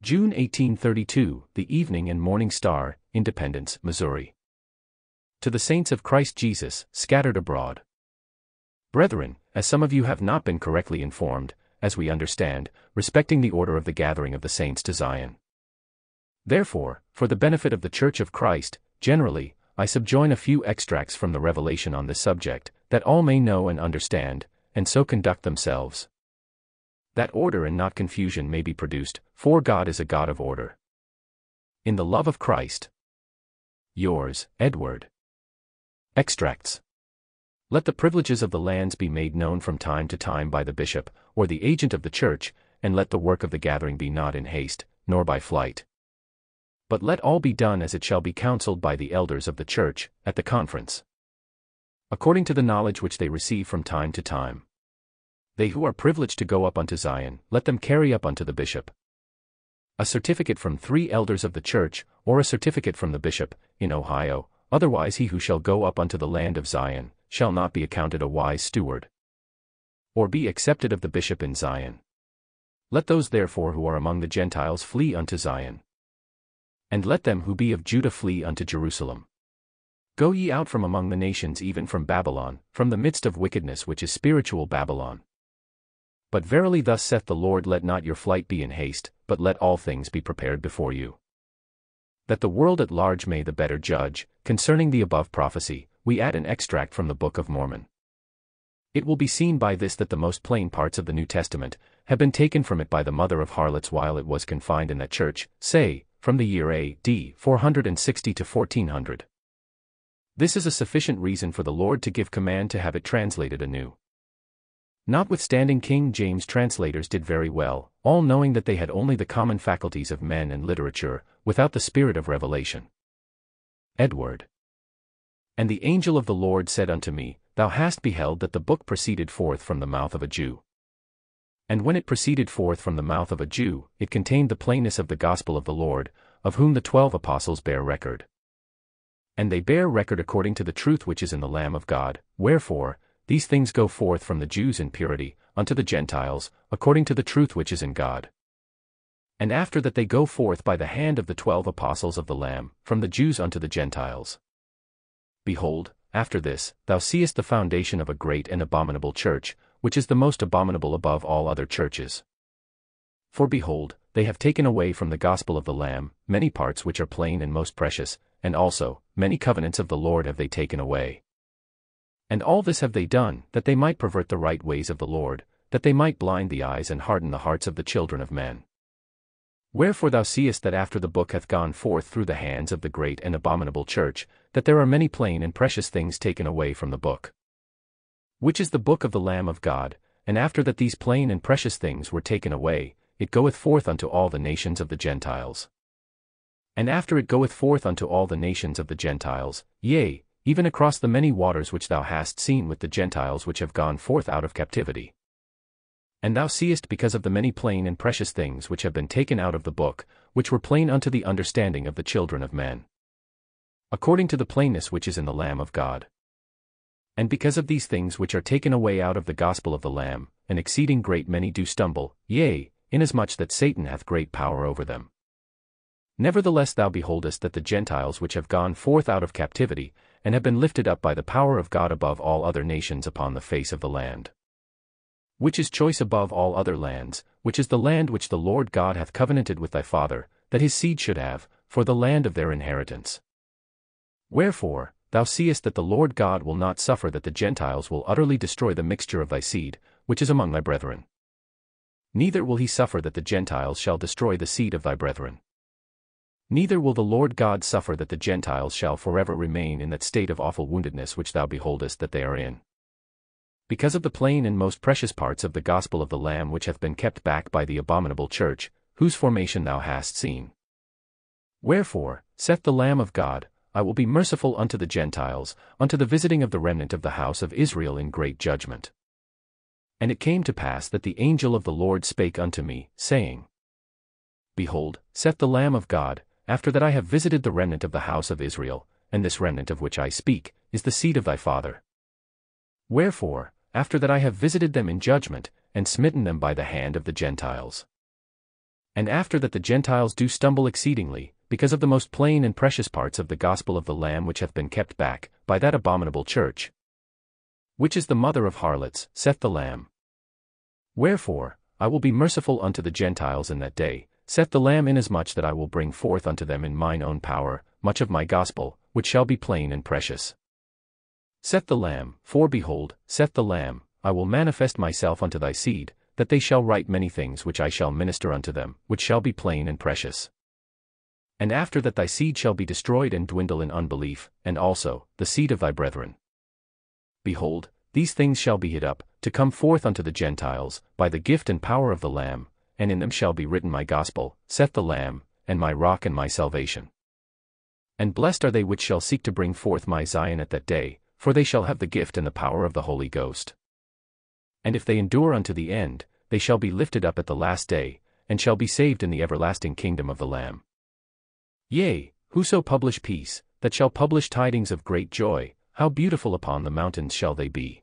June 1832, The Evening and Morning Star, Independence, Missouri. To the saints of Christ Jesus, scattered abroad. Brethren, as some of you have not been correctly informed, as we understand, respecting the order of the gathering of the saints to Zion. Therefore, for the benefit of the Church of Christ, generally, I subjoin a few extracts from the Revelation on this subject, that all may know and understand, and so conduct themselves. That order and not confusion may be produced, for God is a God of order. In the love of Christ. Yours, Edward. Extracts. Let the privileges of the lands be made known from time to time by the bishop, or the agent of the church, and let the work of the gathering be not in haste, nor by flight. But let all be done as it shall be counseled by the elders of the church, at the conference. According to the knowledge which they receive from time to time. They who are privileged to go up unto Zion, let them carry up unto the bishop. A certificate from three elders of the church, or a certificate from the bishop, in Ohio, otherwise he who shall go up unto the land of Zion, shall not be accounted a wise steward. Or be accepted of the bishop in Zion. Let those therefore who are among the Gentiles flee unto Zion. And let them who be of Judah flee unto Jerusalem. Go ye out from among the nations even from Babylon, from the midst of wickedness which is spiritual Babylon. But verily thus saith the Lord let not your flight be in haste, but let all things be prepared before you. That the world at large may the better judge, concerning the above prophecy, we add an extract from the Book of Mormon. It will be seen by this that the most plain parts of the New Testament have been taken from it by the mother of harlots while it was confined in that church, say, from the year A.D. 460 to 1400. This is a sufficient reason for the Lord to give command to have it translated anew. Notwithstanding King James translators did very well, all knowing that they had only the common faculties of men and literature, without the spirit of revelation. Edward. And the angel of the Lord said unto me, Thou hast beheld that the book proceeded forth from the mouth of a Jew. And when it proceeded forth from the mouth of a Jew, it contained the plainness of the gospel of the Lord, of whom the twelve apostles bear record. And they bear record according to the truth which is in the Lamb of God, wherefore, these things go forth from the Jews in purity, unto the Gentiles, according to the truth which is in God. And after that they go forth by the hand of the twelve apostles of the Lamb, from the Jews unto the Gentiles. Behold, after this, thou seest the foundation of a great and abominable church, which is the most abominable above all other churches. For behold, they have taken away from the gospel of the Lamb, many parts which are plain and most precious, and also, many covenants of the Lord have they taken away. And all this have they done, that they might pervert the right ways of the Lord, that they might blind the eyes and harden the hearts of the children of men. Wherefore thou seest that after the book hath gone forth through the hands of the great and abominable church, that there are many plain and precious things taken away from the book. Which is the book of the Lamb of God, and after that these plain and precious things were taken away, it goeth forth unto all the nations of the Gentiles. And after it goeth forth unto all the nations of the Gentiles, yea, even across the many waters which thou hast seen with the Gentiles which have gone forth out of captivity. And thou seest because of the many plain and precious things which have been taken out of the book, which were plain unto the understanding of the children of men. According to the plainness which is in the Lamb of God. And because of these things which are taken away out of the gospel of the Lamb, an exceeding great many do stumble, yea, inasmuch that Satan hath great power over them. Nevertheless thou beholdest that the Gentiles which have gone forth out of captivity, and have been lifted up by the power of God above all other nations upon the face of the land which is choice above all other lands, which is the land which the Lord God hath covenanted with thy father, that his seed should have, for the land of their inheritance. Wherefore, thou seest that the Lord God will not suffer that the Gentiles will utterly destroy the mixture of thy seed, which is among thy brethren. Neither will he suffer that the Gentiles shall destroy the seed of thy brethren. Neither will the Lord God suffer that the Gentiles shall forever remain in that state of awful woundedness which thou beholdest that they are in because of the plain and most precious parts of the gospel of the Lamb which hath been kept back by the abominable church, whose formation thou hast seen. Wherefore, saith the Lamb of God, I will be merciful unto the Gentiles, unto the visiting of the remnant of the house of Israel in great judgment. And it came to pass that the angel of the Lord spake unto me, saying, Behold, saith the Lamb of God, after that I have visited the remnant of the house of Israel, and this remnant of which I speak, is the seed of thy father. Wherefore, after that I have visited them in judgment, and smitten them by the hand of the Gentiles. And after that the Gentiles do stumble exceedingly, because of the most plain and precious parts of the gospel of the Lamb which hath been kept back, by that abominable church, which is the mother of harlots, saith the Lamb. Wherefore, I will be merciful unto the Gentiles in that day, saith the Lamb inasmuch that I will bring forth unto them in mine own power, much of my gospel, which shall be plain and precious. Saith the Lamb, for behold, saith the Lamb, I will manifest myself unto thy seed, that they shall write many things which I shall minister unto them, which shall be plain and precious. And after that thy seed shall be destroyed and dwindle in unbelief, and also, the seed of thy brethren. Behold, these things shall be hid up, to come forth unto the Gentiles, by the gift and power of the Lamb, and in them shall be written my gospel, saith the Lamb, and my rock and my salvation. And blessed are they which shall seek to bring forth my Zion at that day, for they shall have the gift and the power of the Holy Ghost. And if they endure unto the end, they shall be lifted up at the last day, and shall be saved in the everlasting kingdom of the Lamb. Yea, whoso publish peace, that shall publish tidings of great joy, how beautiful upon the mountains shall they be.